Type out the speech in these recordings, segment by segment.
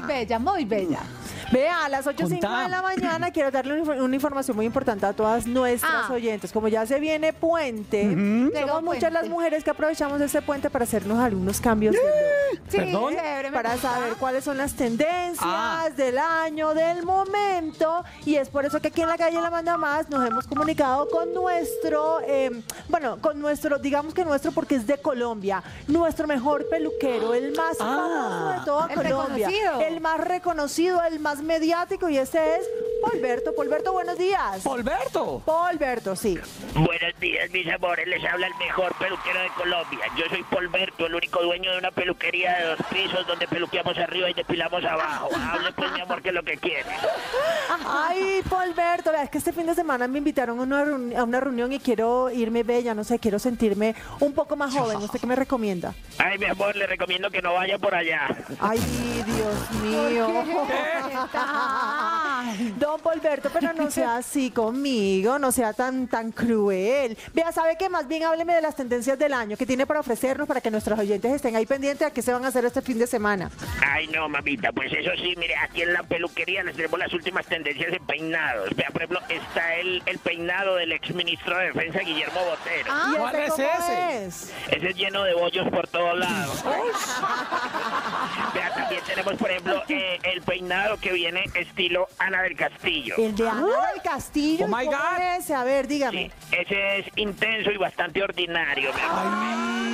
Muy bella, muy bella. Vea, a las 8.05 de la mañana quiero darle una, una información muy importante a todas nuestras Ah. oyentes. Como ya se viene puente, Llegó somos muchas las mujeres que aprovechamos este puente para hacernos algunos cambios look. Sí, ¿Perdón? chévere, para gusta. saber cuáles son las tendencias Ah. del año, del momento. Y es por eso que aquí en la calle La Manda Más nos hemos comunicado con nuestro, eh, bueno, con nuestro, digamos que nuestro porque es de Colombia, nuestro mejor peluquero, el más Ah. famoso de toda El Colombia, reconocido. el más reconocido, el más mediático y ese es Polberto. Polberto, buenos días. ¡Polberto! Polberto, sí. Buenos días, mis amores. Les habla el mejor peluquero de Colombia. Yo soy Polberto, el único dueño de una peluquería de dos pisos donde peluqueamos arriba y depilamos abajo. Hable pues, mi amor, que es lo que quiere. Ay, Polberto, vea, es que este fin de semana me invitaron a una, a una reunión y quiero irme bella, no sé, quiero sentirme un poco más joven. ¿Usted qué me recomienda? Ay, mi amor, le recomiendo que no vaya por allá. Ay, Dios mío. Don Polberto, pero no sea así conmigo, no sea tan tan cruel. Vea, ¿sabe qué? Más bien hábleme de las tendencias del año que tiene para ofrecernos para que nuestros oyentes estén ahí pendientes a qué se van a hacer este fin de semana. Ay, no, mamita, pues eso sí, mire, aquí en la peluquería les tenemos las últimas tendencias en peinados. Vea, por ejemplo, está el, el peinado del exministro de Defensa, Guillermo Botero. Ah, ¿Y ¿cuál es cómo ese? es? Ese es lleno de bollos por todos lados. Vea, también tenemos, por ejemplo, eh, el peinado que viene estilo Ana del Castillo. El de Ana del Castillo. Oh, my ¿y cómo God. es ese? A ver, dígame. Sí, ese es intenso y bastante ordinario. mi amor. Ay,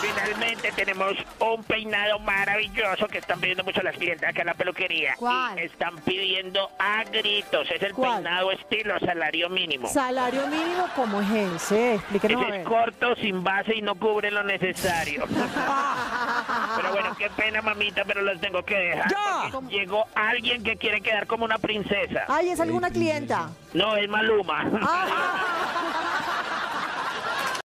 Finalmente tenemos un peinado maravilloso que están pidiendo mucho las clientes acá en la peluquería. ¿Cuál? Y están pidiendo a gritos. Es el ¿Cuál? peinado estilo salario mínimo. Salario mínimo, ¿cómo es ese? Explíquenos a Ese es corto, sin base y no cubre lo necesario. qué pena, mamita, pero los tengo que dejar. ¡Ya! porque Llegó alguien que quiere quedar como una princesa. Ay, ¿es alguna clienta? No, es Maluma. Ah,